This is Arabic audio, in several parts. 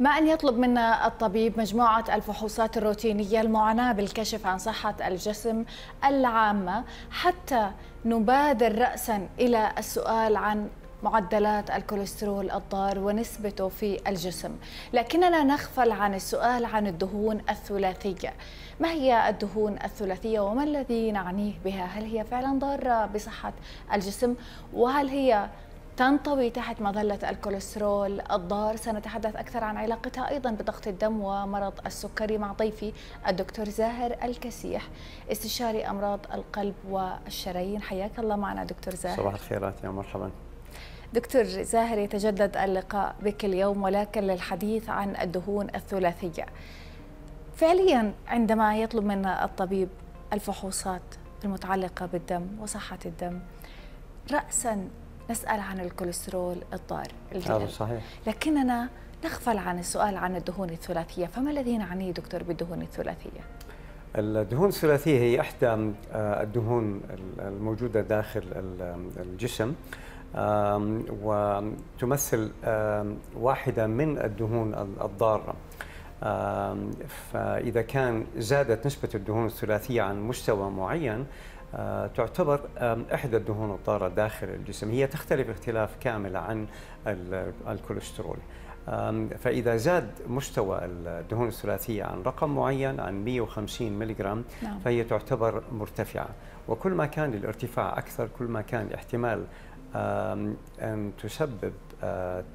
ما أن يطلب منا الطبيب مجموعة الفحوصات الروتينية المعناة بالكشف عن صحة الجسم العامة حتى نبادر رأسا إلى السؤال عن معدلات الكوليسترول الضار ونسبته في الجسم. لكننا نغفل عن السؤال عن الدهون الثلاثية. ما هي الدهون الثلاثية وما الذي نعنيه بها؟ هل هي فعلا ضارة بصحة الجسم؟ وهل هي تنطوي تحت مظلة الكوليسترول الضار سنتحدث أكثر عن علاقتها أيضا بضغط الدم ومرض السكري مع ضيفي الدكتور زاهر الكسيح استشاري أمراض القلب والشرايين. حياك الله معنا دكتور زاهر. صباح الخيرات يا مرحبا. دكتور زاهر يتجدد اللقاء بك اليوم ولكن للحديث عن الدهون الثلاثية. فعليا عندما يطلب منا الطبيب الفحوصات المتعلقة بالدم وصحة الدم رأسا نسأل عن الكوليسترول الضار هذا صحيح. لكننا نغفل عن السؤال عن الدهون الثلاثية. فما الذي نعنيه دكتور بالدهون الثلاثية؟ الدهون الثلاثية هي إحدى الدهون الموجودة داخل الجسم. وتمثل واحدة من الدهون الضارة. فإذا كان زادت نسبة الدهون الثلاثية عن مستوى معين تعتبر إحدى الدهون الضارة داخل الجسم هي تختلف اختلاف كامل عن الكوليسترول فإذا زاد مستوى الدهون الثلاثية عن رقم معين عن 150 ملغ نعم. فهي تعتبر مرتفعة وكل ما كان الارتفاع أكثر كل ما كان احتمال أن تسبب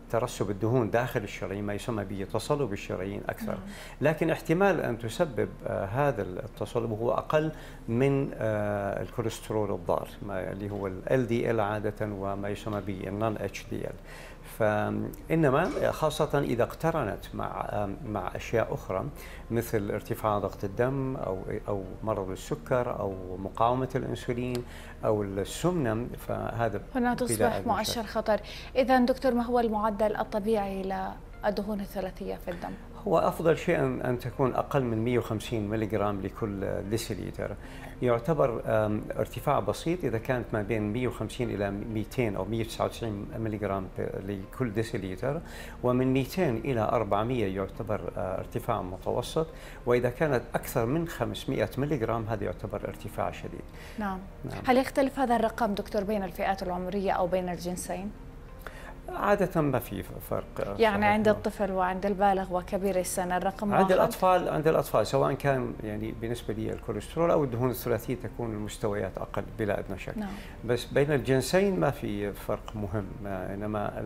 ترسب الدهون داخل الشرايين ما يسمى بتصلب الشرايين أكثر نعم. لكن احتمال أن تسبب هذا التصلب هو أقل من الكوليسترول الضار اللي هو ال LDL عادة وما يسمى بالنون HDL فإنما خاصة إذا اقترنت مع مع أشياء أخرى مثل ارتفاع ضغط الدم أو أو مرض السكر أو مقاومة الإنسولين أو السمنة فهذا هنا تصبح مؤشر خطر. اذا دكتور ما هو المعدل الطبيعي للدهون الثلاثية في الدم؟ هو أفضل شيء ان تكون أقل من 150 ملغ لكل ديسيليتر يعتبر ارتفاع بسيط إذا كانت ما بين 150 إلى 200 أو 199 ملغ لكل ديسيليتر ومن 200 إلى 400 يعتبر ارتفاع متوسط وإذا كانت أكثر من 500 ملغ هذا يعتبر ارتفاع شديد. نعم. نعم. هل يختلف هذا الرقم دكتور بين الفئات العمرية أو بين الجنسين؟ عادة ما في فرق يعني عند الطفل وعند البالغ وكبير السن الرقم عند واحد. الأطفال عند الأطفال سواء كان يعني بالنسبة لي الكوليسترول أو الدهون الثلاثية تكون المستويات أقل بلا أدنى شك نعم. بس بين الجنسين ما في فرق مهم إنما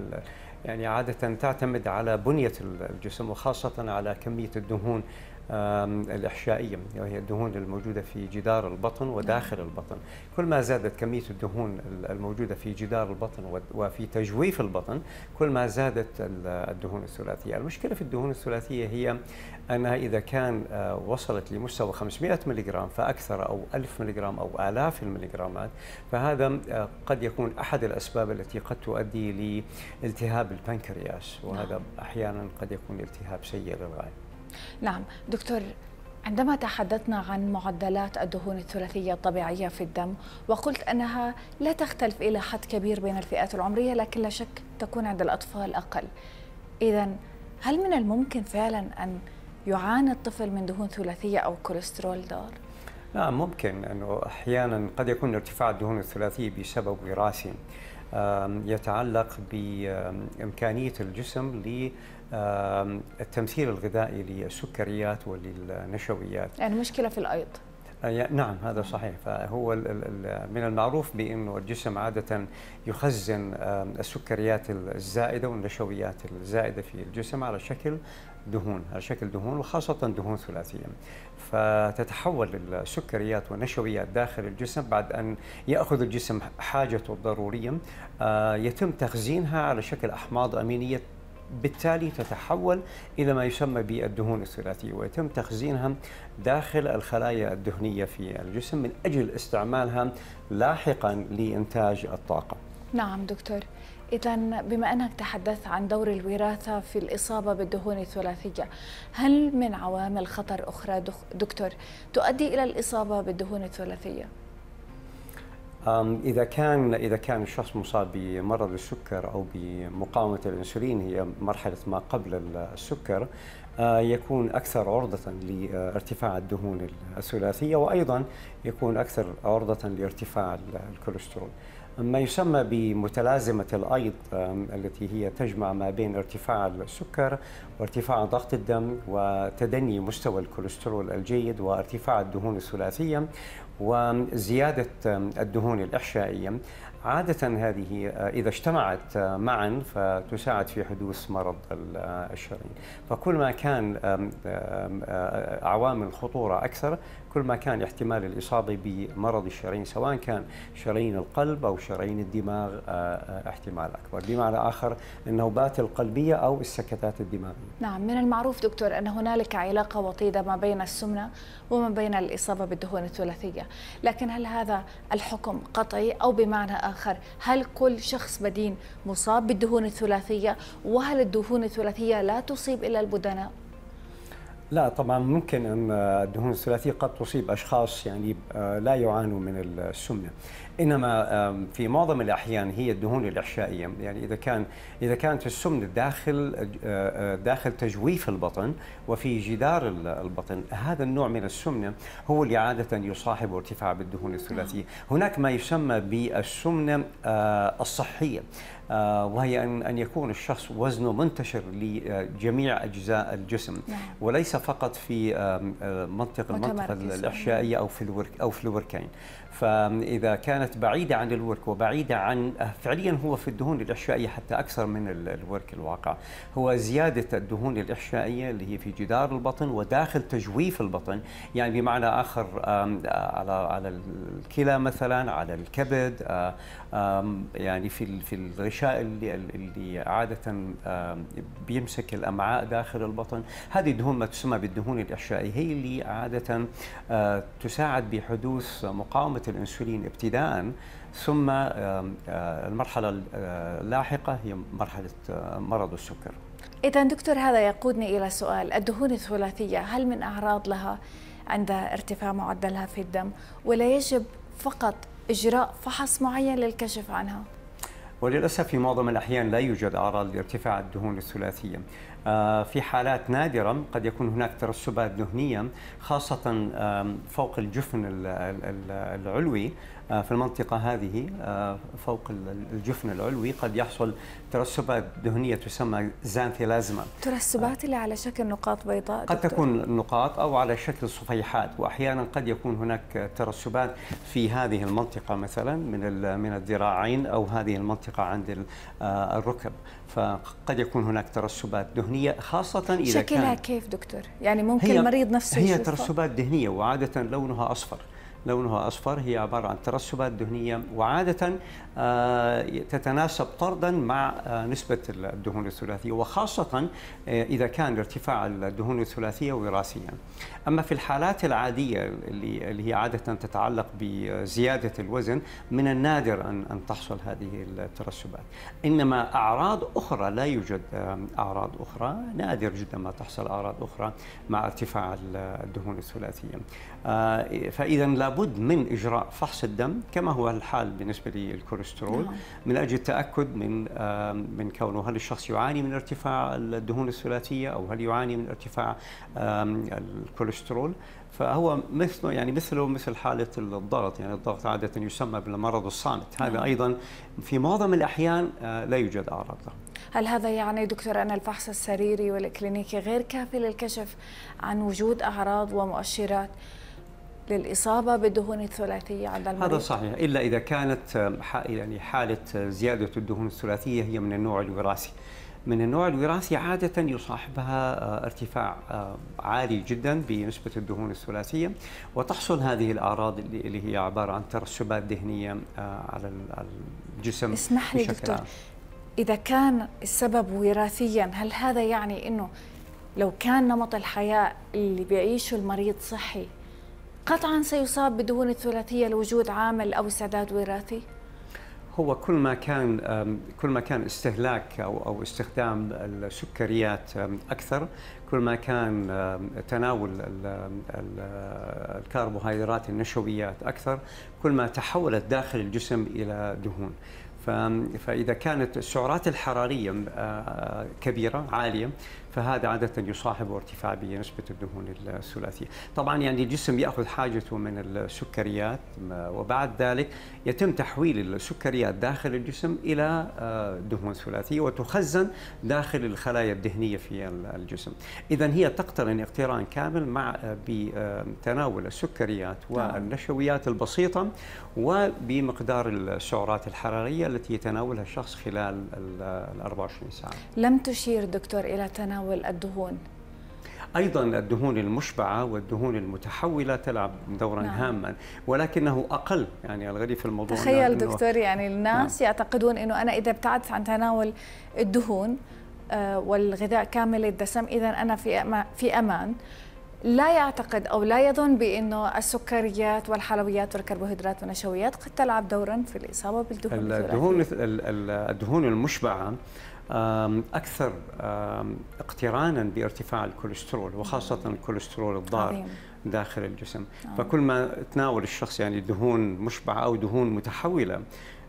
يعني عادة تعتمد على بنية الجسم وخاصة على كمية الدهون الإحشائية وهي الدهون الموجودة في جدار البطن وداخل نعم. البطن. كل ما زادت كمية الدهون الموجودة في جدار البطن وفي تجويف البطن كل ما زادت الدهون الثلاثية. المشكلة في الدهون الثلاثية هي أنها إذا كان وصلت لمستوى 500 ملغ فأكثر أو 1000 ملغ أو آلاف الملغرامات فهذا قد يكون أحد الأسباب التي قد تؤدي لالتهاب البنكرياس وهذا أحيانا قد يكون التهاب سيء للغاية. نعم دكتور عندما تحدثنا عن معدلات الدهون الثلاثية الطبيعية في الدم وقلت أنها لا تختلف إلى حد كبير بين الفئات العمرية لكن لا شك تكون عند الأطفال أقل إذا هل من الممكن فعلا أن يعاني الطفل من دهون ثلاثية أو كوليسترول دار؟ نعم ممكن أنه أحيانا قد يكون ارتفاع الدهون الثلاثية بسبب وراثي يتعلق بإمكانية الجسم التمثيل الغذائي للسكريات وللنشويات. يعني مشكلة في الأيض. نعم هذا صحيح. فهو من المعروف بأنه الجسم عادة يخزن السكريات الزائدة والنشويات الزائدة في الجسم على شكل دهون على شكل دهون وخاصة دهون ثلاثية. فتتحول السكريات والنشويات داخل الجسم بعد أن يأخذ الجسم حاجته الضرورية يتم تخزينها على شكل أحماض أمينية بالتالي تتحول إلى ما يسمى بالدهون الثلاثية ويتم تخزينها داخل الخلايا الدهنية في الجسم من أجل استعمالها لاحقا لإنتاج الطاقة نعم دكتور إذا بما أنك تحدثت عن دور الوراثة في الإصابة بالدهون الثلاثية هل من عوامل خطر أخرى دكتور تؤدي إلى الإصابة بالدهون الثلاثية؟ إذا كان إذا كان الشخص مصاب بمرض السكر أو بمقاومة الإنسولين هي مرحلة ما قبل السكر آه، يكون أكثر عرضة لارتفاع الدهون الثلاثية وأيضا يكون أكثر عرضة لارتفاع الكوليسترول. ما يسمى بمتلازمة الأيض التي هي تجمع ما بين ارتفاع السكر وارتفاع ضغط الدم وتدني مستوى الكوليسترول الجيد وارتفاع الدهون الثلاثية وزيادة الدهون الإحشائية. عادة هذه آه، إذا اجتمعت آه، معا فتساعد في حدوث مرض آه، الشرايين. فكل ما كان عوامل الخطورة أكثر كل ما كان احتمال الإصابة بمرض الشرايين سواء كان شرايين القلب أو شرايين الدماغ احتمال أكبر. بمعنى آخر النوبات القلبية أو السكتات الدماغية. نعم من المعروف دكتور أن هنالك علاقة وطيدة ما بين السمنة وما بين الإصابة بالدهون الثلاثية. لكن هل هذا الحكم قطعي؟ أو بمعنى آخر هل كل شخص بدين مصاب بالدهون الثلاثية؟ وهل الدهون الثلاثية لا تصيب إلا البدناء؟ لا طبعا ممكن أن الدهون الثلاثية قد تصيب أشخاص يعني آه، لا يعانوا من السمنة. إنما في معظم الأحيان هي الدهون الإحشائية. يعني إذا كان إذا كانت السمنة داخل آه، آه، داخل تجويف البطن وفي جدار البطن هذا النوع من السمنة هو اللي عادة يصاحب ارتفاع بالدهون الثلاثية. هناك ما يسمى بالسمنة الصحية. وهي أن أن يكون الشخص وزنه منتشر لجميع أجزاء الجسم نعم. وليس فقط في منطقة المنطقة الأحشائية أو في الورك أو في الوركين. فإذا كانت بعيدة عن الورك وبعيدة عن فعليا هو في الدهون الأحشائية حتى أكثر من الورك الواقع. هو زيادة الدهون الإحشائية اللي هي في جدار البطن وداخل تجويف البطن يعني بمعنى آخر على على الكلى مثلا على الكبد يعني في في الغشاء اللي اللي عادة بيمسك الأمعاء داخل البطن. هذه الدهون ما تسمى بالدهون الإحشائية هي اللي عادة تساعد بحدوث مقاومة الإنسولين ابتداء ثم المرحلة اللاحقة هي مرحلة مرض السكر. إذا دكتور هذا يقودني إلى سؤال. الدهون الثلاثية هل من أعراض لها عند ارتفاع معدلها في الدم ولا يجب فقط إجراء فحص معين للكشف عنها؟ وللأسف في معظم الأحيان لا يوجد أعراض لارتفاع الدهون الثلاثية. في حالات نادرة قد يكون هناك ترسبات دهنية خاصة فوق الجفن العلوي آه، في المنطقة هذه آه، فوق الجفن العلوي قد يحصل ترسبات دهنية تسمى زانثيلازما ترسبات اللي على شكل نقاط بيضاء قد دكتور. تكون نقاط أو على شكل صفيحات وأحيانا قد يكون هناك ترسبات في هذه المنطقة مثلا من من الذراعين أو هذه المنطقة عند آه، الركب فقد يكون هناك ترسبات دهنية خاصة إذا شكلها كان كيف دكتور؟ يعني ممكن المريض نفسه هي ترسبات دهنية وعادة لونها أصفر لونها أصفر هي عبارة عن ترسبات دهنية وعادة آه، تتناسب طردا مع آه، نسبة الدهون الثلاثية وخاصة آه، إذا كان ارتفاع الدهون الثلاثية وراثيا. أما في الحالات العادية اللي, هي عادة تتعلق بزيادة الوزن من النادر أن, تحصل هذه الترسبات. إنما أعراض أخرى لا يوجد أعراض أخرى. نادر جدا ما تحصل أعراض أخرى مع ارتفاع الدهون الثلاثية. فإذا لابد من إجراء فحص الدم كما هو الحال بالنسبة للكوليسترول نعم. من أجل التأكد من من كونه هل الشخص يعاني من ارتفاع الدهون الثلاثية أو هل يعاني من ارتفاع الكوليسترول فهو مثله يعني مثله مثل حالة الضغط يعني الضغط عادة يسمى بالمرض الصامت هذا نعم. أيضا في معظم الأحيان آه، لا يوجد أعراض له هل هذا يعني دكتور أن الفحص السريري والكلينيكي غير كافي للكشف عن وجود أعراض ومؤشرات للإصابة بالدهون الثلاثية عند المريض. هذا صحيح إلا إذا كانت يعني حالة زيادة الدهون الثلاثية هي من النوع الوراثي. من النوع الوراثي عادة يصاحبها آه، ارتفاع آه، عالي جدا بنسبة الدهون الثلاثية وتحصل هذه الأعراض اللي هي عبارة عن ترسبات دهنية آه، على الجسم اسمح لي دكتور إذا كان السبب وراثيا هل هذا يعني أنه لو كان نمط الحياة اللي بيعيشه المريض صحي قطعا سيصاب بدهون الثلاثية لوجود عامل أو استعداد وراثي؟ هو كل ما كان كل ما كان استهلاك أو أو استخدام السكريات أكثر كل ما كان تناول الكربوهيدرات النشويات أكثر كل ما تحولت داخل الجسم إلى دهون فإذا كانت السعرات الحرارية كبيرة عالية فهذا عادة يصاحب ارتفاع بنسبة الدهون الثلاثية. طبعا يعني الجسم يأخذ حاجته من السكريات وبعد ذلك يتم تحويل السكريات داخل الجسم إلى آه، دهون ثلاثية وتخزن داخل الخلايا الدهنية في الجسم. إذا هي تقترن اقتران كامل مع آه، بتناول السكريات نعم. والنشويات البسيطة وبمقدار السعرات الحرارية التي يتناولها الشخص خلال ال 24 ساعة. لم تشير دكتور إلى تناول تناول الدهون أيضا الدهون المشبعة والدهون المتحولة تلعب دورا نعم. هاما ولكنه أقل يعني الغريب في الموضوع تخيل دكتور يعني الناس نعم. يعتقدون إنه أنا إذا ابتعدت عن تناول الدهون آه، والغذاء كامل الدسم إذا أنا في في أمان لا يعتقد أو لا يظن بإنه السكريات والحلويات والكربوهيدرات والنشويات قد تلعب دورا في الإصابة بالدهون الدهون الدهون المشبعة أكثر اقترانا بارتفاع الكوليسترول وخاصة الكوليسترول الضار داخل الجسم آه. فكل ما تناول الشخص يعني دهون مشبعة أو دهون متحولة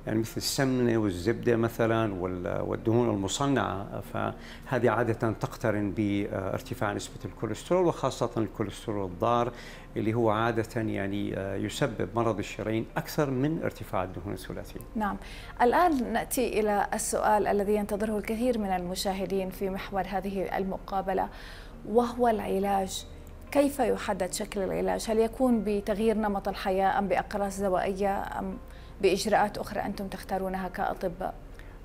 يعني مثل السمنة والزبدة مثلا والدهون المصنعة فهذه عادة تقترن بارتفاع نسبة الكوليسترول وخاصة الكوليسترول الضار اللي هو عادة يعني آه، يسبب مرض الشرايين أكثر من ارتفاع الدهون الثلاثية. نعم. الآن نأتي إلى السؤال الذي ينتظره الكثير من المشاهدين في محور هذه المقابلة وهو العلاج كيف يحدد شكل العلاج؟ هل يكون بتغيير نمط الحياة أم بأقراص دوائية أم بإجراءات أخرى أنتم تختارونها كاطباء؟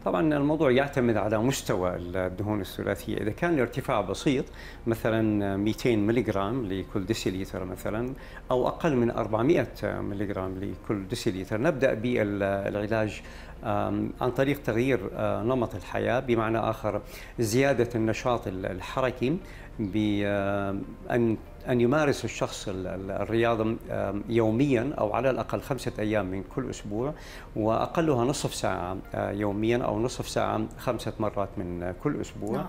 طبعا الموضوع يعتمد على مستوى الدهون الثلاثية، إذا كان الارتفاع بسيط مثلا 200 ملغ لكل ديسيليتر مثلا أو أقل من 400 ملغ لكل ديسيليتر، نبدأ بالعلاج عن طريق تغيير آه، نمط الحياة بمعنى آخر زيادة النشاط الحركي بان أن يمارس الشخص الرياضة يوميا أو على الأقل خمسة أيام من كل أسبوع وأقلها نصف ساعة آه، يوميا أو نصف ساعة خمسة مرات من كل أسبوع. نعم.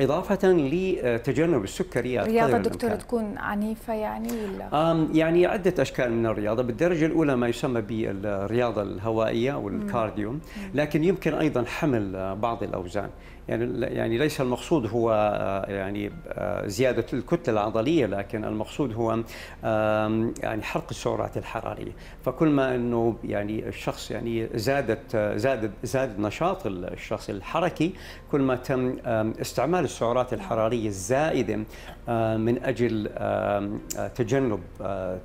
إضافة لتجنب السكريات رياضة دكتور تكون عنيفة يعني ولا؟ يعني عدة أشكال من الرياضة. بالدرجة الأولى ما يسمى بالرياضة الهوائية أو الكارديو لكن يمكن أيضا حمل بعض الأوزان. يعني يعني ليس المقصود هو آه، يعني آه، زيادة الكتلة العضلية لكن المقصود هو يعني حرق السعرات الحرارية. فكل ما إنه يعني الشخص يعني زادت زادت زاد نشاط الشخص الحركي كل ما تم استعمال السعرات الحرارية الزائدة من أجل تجنب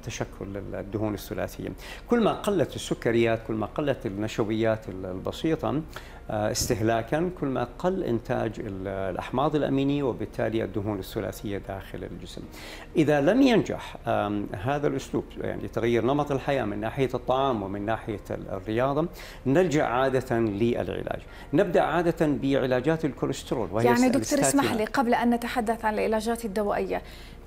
تشكل الدهون الثلاثية. كل ما قلت السكريات كل ما قلت النشويات البسيطة آه، استهلاكا كل ما قل إنتاج الأحماض الأمينية وبالتالي الدهون الثلاثية داخل الجسم. إذا لم ينجح هذا الأسلوب يعني تغيير نمط الحياة من ناحية الطعام ومن ناحية الرياضة نلجأ عادة للعلاج. نبدأ عادة بعلاجات الكوليسترول وهي يعني دكتور اسمح لي قبل أن نتحدث عن العلاجات الدوائية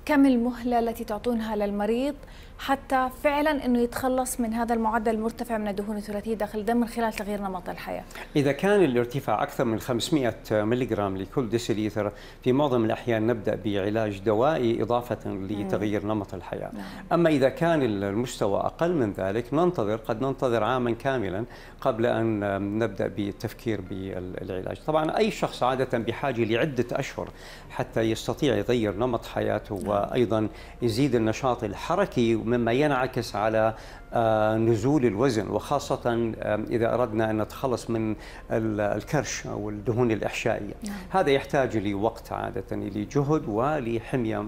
كم المهلة التي تعطونها للمريض حتى فعلا إنه يتخلص من هذا المعدل المرتفع من الدهون الثلاثية داخل الدم من خلال تغيير نمط الحياة. إذا كان الارتفاع أكثر من 500 ملغ لكل ديسيليتر في معظم الأحيان نبدأ بعلاج دوائي إضافة لتغيير نمط الحياة. نعم. أما إذا كان المستوى أقل من ذلك ننتظر قد ننتظر عاما كاملا قبل أن نبدأ بالتفكير بالعلاج. طبعا أي شخص عادة بحاجة لعدة أشهر حتى يستطيع يغير نمط حياته نعم. وأيضا يزيد النشاط الحركي مما ينعكس على آه، نزول الوزن وخاصة إذا أردنا أن نتخلص من الكرش أو الدهون الإحشائية نعم. هذا يحتاج لوقت عادة لجهد ولحمية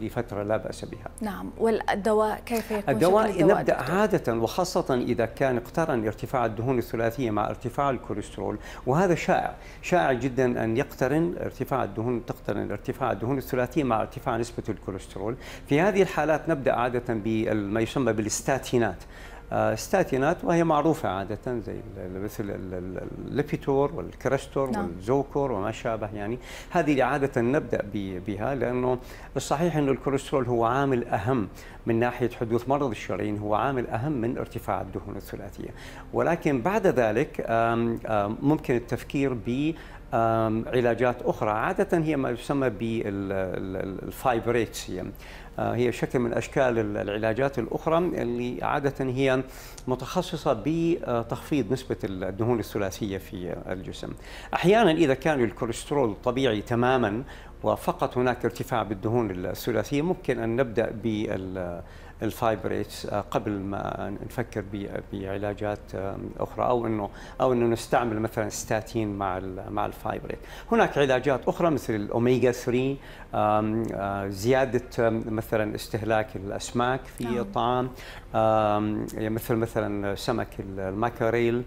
لفترة لا بأس بها نعم والدواء كيف يكون الدواء, الدواء نبدأ دكتور؟ عادة وخاصة إذا كان اقترن ارتفاع الدهون الثلاثية مع ارتفاع الكوليسترول وهذا شائع شائع جدا أن يقترن ارتفاع الدهون تقترن ارتفاع الدهون الثلاثية مع ارتفاع نسبة الكوليسترول. في هذه الحالات نبدأ عادة بما يسمى بالستاتينات. ستاتينات وهي معروفة عادة زي مثل الليبيتور والكريستور نعم. والزوكور وما شابه يعني. هذه عادة نبدأ بها لأنه الصحيح أنه الكوليسترول هو عامل أهم من ناحية حدوث مرض الشرايين هو عامل أهم من ارتفاع الدهون الثلاثية. ولكن بعد ذلك ممكن التفكير ب علاجات أخرى. عادة هي ما يسمى بال fibrates هي آه، هي شكل من أشكال العلاجات الأخرى اللي عادة هي متخصصة بتخفيض نسبة الدهون الثلاثية في الجسم. أحيانا إذا كان الكوليسترول طبيعي تماما وفقط هناك ارتفاع بالدهون الثلاثية ممكن أن نبدأ بال ال fibrates آه، قبل ما نفكر بعلاجات أخرى أو إنه أو إنه نستعمل مثلا ستاتين مع مع الفايبريت هناك علاجات أخرى مثل الاوميجا 3 آه، زيادة مثلا استهلاك الأسماك في نعم. الطعام يعني مثل مثلا سمك ال mackerel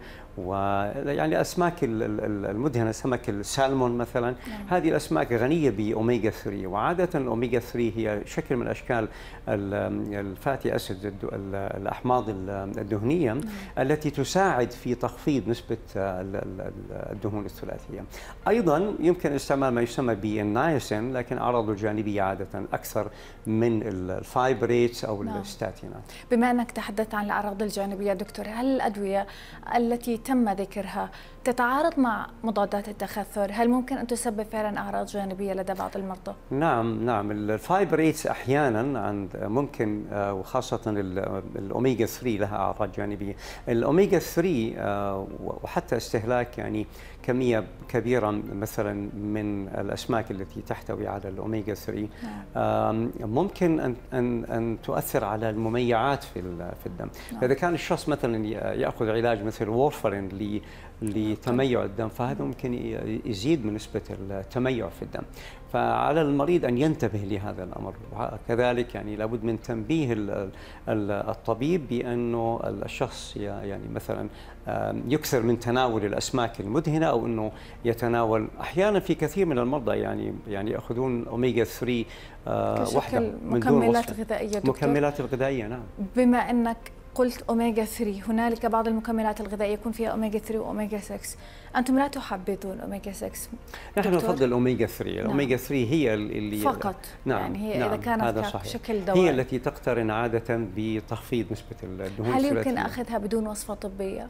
ويعني اسماك المدهنة سمك السالمون مثلا نعم. هذه الأسماك غنية باوميجا 3 وعادة الاوميجا 3 هي شكل من أشكال ال fatty acid الأحماض الدهنية نعم. التي تساعد في تخفيض نسبة الدهون الثلاثية أيضا يمكن استعمال ما يسمى بالنايسين لكن اعراضه الجانبية عادة أكثر من ال fibrates أو نعم. الستاتينات بما أنك تحدثت عن الأعراض الجانبية دكتور هل الأدوية التي تم ذكرها تتعارض مع مضادات التخثر هل ممكن أن تسبب فعلا أعراض جانبية لدى بعض المرضى؟ نعم نعم ال fibrates أحيانا عند ممكن آه، وخاصة الأوميجا 3 لها أعراض جانبية الأوميجا 3 آه، وحتى استهلاك يعني كمية كبيرة مثلا من الأسماك التي تحتوي على الأوميجا 3 نعم. ممكن أن أن أن تؤثر على المميعات في في الدم نعم. فإذا كان الشخص مثلا يأخذ علاج مثل وورفرين لتميع الدم فهذا ممكن يزيد من نسبة التميع في الدم. فعلى المريض أن ينتبه لهذا الأمر. كذلك يعني لابد من تنبيه الطبيب بأنه الشخص يعني مثلا يكثر من تناول الأسماك المدهنة أو أنه يتناول أحيانا في كثير من المرضى يعني يعني يأخذون أوميجا 3 آه، وحدة من دون مكملات غذائية دكتور؟ مكملات الغذائية نعم. بما أنك قلت أوميجا 3 هنالك بعض المكملات الغذائية يكون فيها أوميجا 3 وأوميجا 6 أنتم لا تحبذون أوميجا 6 نحن نفضل أوميجا 3 نعم. الأوميجا 3 هي اللي فقط نعم يعني هي نعم. إذا كانت هذا صحيح. بشكل دوائي هي التي تقترن عادة بتخفيض نسبة الدهون هل يمكن أخذها بدون وصفة طبية؟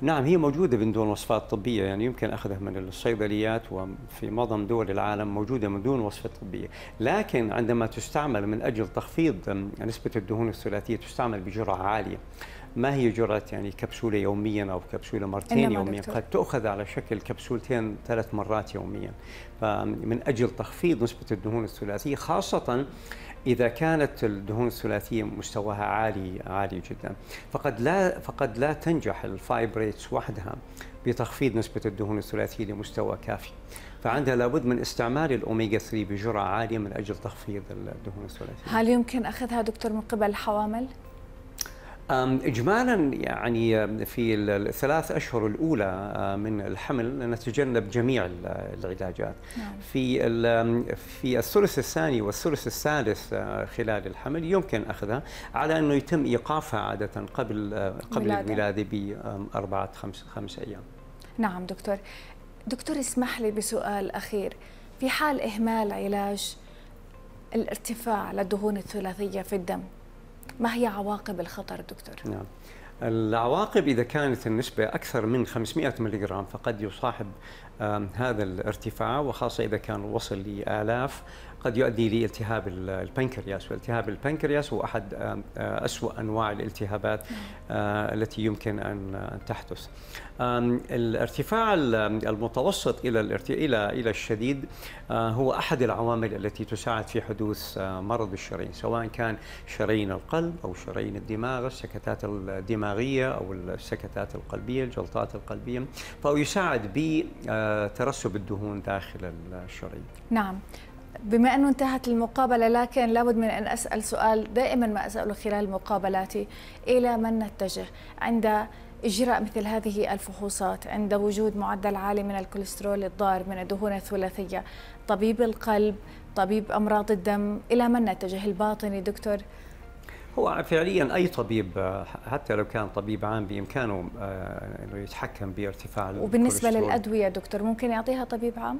نعم هي موجودة من دون وصفات طبية يعني يمكن أخذها من الصيدليات وفي معظم دول العالم موجودة من دون وصفة طبية. لكن عندما تستعمل من أجل تخفيض نسبة الدهون الثلاثية تستعمل بجرعة عالية. ما هي جرعة يعني كبسولة يوميا أو كبسولة مرتين يوميا؟ قد تؤخذ على شكل كبسولتين ثلاث مرات يوميا. فمن أجل تخفيض نسبة الدهون الثلاثية خاصة إذا كانت الدهون الثلاثية مستواها عالي عالي جدا فقد لا فقد لا تنجح ال fibrates وحدها بتخفيض نسبة الدهون الثلاثية لمستوى كافي. فعندها لابد من استعمال الاوميجا 3 بجرعة عالية من أجل تخفيض الدهون الثلاثية. هل يمكن أخذها دكتور من قبل الحوامل؟ اجمالا يعني في الثلاث أشهر الأولى من الحمل نتجنب جميع العلاجات. نعم. في في الثلث الثاني والثلث الثالث خلال الحمل يمكن أخذها على أنه يتم إيقافها عادة قبل قبل الولاده باربعه خمس خمس أيام. نعم دكتور. دكتور اسمح لي بسؤال أخير. في حال إهمال علاج الارتفاع للدهون الثلاثية في الدم ما هي عواقب الخطر دكتور؟ نعم العواقب إذا كانت النسبة أكثر من 500 ملغ فقد يصاحب هذا الارتفاع وخاصة إذا كان وصل لآلاف قد يؤدي لالتهاب البنكرياس والتهاب البنكرياس هو أحد أسوأ أنواع الالتهابات نعم. آه، التي يمكن أن تحدث. الارتفاع المتوسط إلى إلى إلى الشديد آه، هو أحد العوامل التي تساعد في حدوث آه، مرض الشرايين سواء كان شرايين القلب أو شرايين الدماغ السكتات الدماغية أو السكتات القلبية الجلطات القلبية فهو يساعد بترسب الدهون داخل الشرايين. نعم. بما أنه انتهت المقابلة لكن لابد من أن أسأل سؤال دائما ما أسأله خلال مقابلاتي. إلى من نتجه عند إجراء مثل هذه الفحوصات عند وجود معدل عالي من الكوليسترول الضار من الدهون الثلاثية طبيب القلب طبيب أمراض الدم؟ إلى من نتجه الباطني دكتور؟ هو فعليا أي طبيب حتى لو كان طبيب عام بإمكانه إنه يتحكم بارتفاع وبالنسبة للأدوية دكتور ممكن يعطيها طبيب عام؟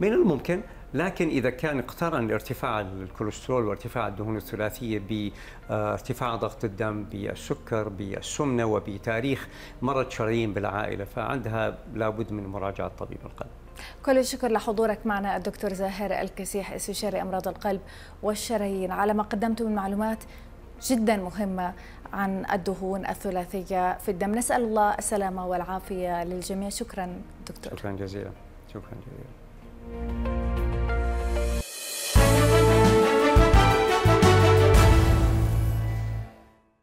من الممكن. لكن إذا كان اقترن ارتفاع الكوليسترول وارتفاع الدهون الثلاثية بارتفاع ضغط الدم بالسكر بالسمنة وبتاريخ مرض شرايين بالعائلة فعندها لابد من مراجعة طبيب القلب. كل الشكر لحضورك معنا الدكتور زاهر الكسيح استشاري أمراض القلب والشرايين على ما قدمته من معلومات جدا مهمة عن الدهون الثلاثية في الدم. نسأل الله السلامة والعافية للجميع. شكرا دكتور. شكرا جزيلا. شكرا جزيلا.